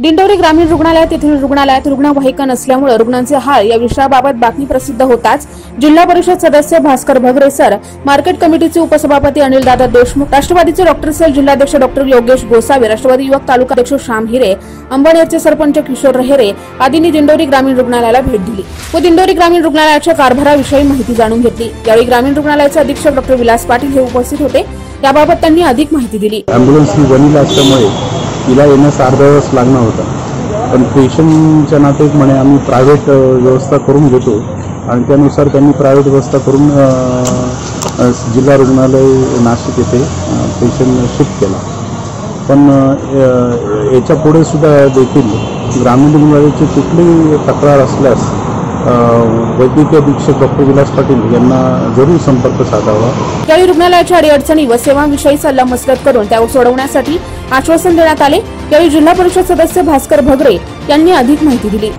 दिंडोरी ग्रामीण रुग्णालयात येथील रुग्णालयात रुग्णवाहिका नसल्यामुळे रुग्णांचे हाल या विषयाबाबत बातमी प्रसिद्ध होताच जिल्हा परिषद सदस्य भास्कर भगरे सर मार्केट कमिटीचे उपसभापती अनिल दादा देशमुख राष्ट्रवादीचे डॉक्टर सेल जिल्हाध्यक्ष डॉक्टर योगेश गोसावी राष्ट्रवादी युवक तालुका अध्यक्ष श्याम हिरे अंबनेरचे सरपंच किशोर रहेरे आदींनी दिंडोरी ग्रामीण रुग्णालयाला भेट दिली. व दिंडोरी ग्रामीण रुग्णालयाच्या कारभाराविषयी माहिती जाणून घेतली. यावेळी ग्रामीण रुग्णालयाचे अधीक्षक डॉक्टर विलास पाटील हे उपस्थित होते. याबाबत त्यांनी अधिक माहिती दिली. ही असल्यामुळे तिला येण्यास अर्धा वेळेस लागणार होता. पण पेशंटच्या नाते म्हणे आम्ही प्रायव्हेट व्यवस्था करून घेतो. आणि त्यानुसार त्यांनी प्रायव्हेट व्यवस्था करून जिल्हा रुग्णालय नाशिक येथे पेशंट शिफ्ट केला. पण याच्यापुढे सुद्धा देखील ग्रामीण रुग्णालयाची कुठली तक्रार असल्यास वैद्यकीय अधीक्षक डॉक्टर विलास पाटील यांना जरूर संपर्क साधावा. यावेळी रुग्णालयाच्या अडीअडचणी व सेवांविषयी सल्लामसलत करून त्यावर सोडवण्यासाठी आश्वासन देण्यात आले. यावेळी जिल्हा परिषद सदस्य भास्कर भगरे यांनी अधिक माहिती दिली.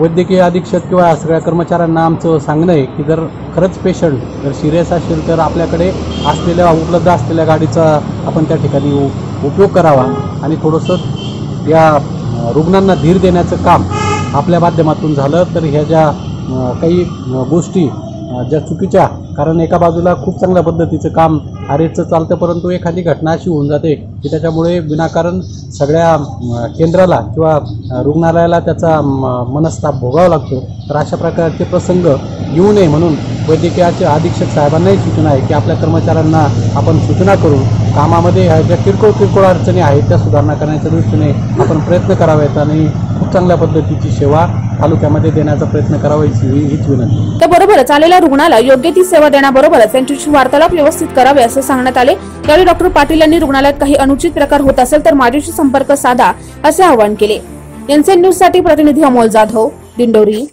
वैद्यकीय अधीक्षक किंवा सगळ्या कर्मचाऱ्यांना आमचं सांगणं आहे की जर खरंच पेशंट जर सिरियस असेल तर आपल्याकडे असलेल्या उपलब्ध असलेल्या गाडीचा आपण त्या ठिकाणी उपयोग करावा आणि थोडंसं या रुग्णांना धीर देण्याचं काम आपल्या माध्यमातून झालं तर ह्या ज्या काही गोष्टी ज्या चुकीच्या कारण एका बाजूला खूप चांगल्या पद्धतीचं काम आरेचं चालतं परंतु एखादी घटना अशी होऊन जाते की त्याच्यामुळे विनाकारण सगळ्या केंद्राला किंवा रुग्णालयाला त्याचा म, मनस्ताप भोगावा लागतो. तर अशा प्रकारचे प्रसंग येऊ नये म्हणून वैद्यकीय अधीक्षक साहेबांनाही सूचना आहे की आपल्या कर्मचाऱ्यांना आपण सूचना करून कामामध्ये ज्या किरकोळ किरकोळ अडचणी आहेत त्या सुधारणा करण्याच्या दृष्टीने आपण प्रयत्न करावेत आणि खूप चांगल्या पद्धतीची सेवा तालुक्यामध्ये देण्याचा प्रयत्न करावा हीच विनंती. त्याबरोबरच आलेल्या रुग्णाला योग्य ती सेवा देण्याबरोबरच त्यांच्याशी वार्तालाप व्यवस्थित करावे असे सांगण्यात आले. यावेळी डॉक्टर पाटील यांनी रुग्णालयात काही अनुचित प्रकार होत असेल तर माझ्याशी संपर्क साधा असे आवाहन केले. एनसीएन न्यूजसाठी प्रतिनिधी अमोल जाधव दिंडोरी.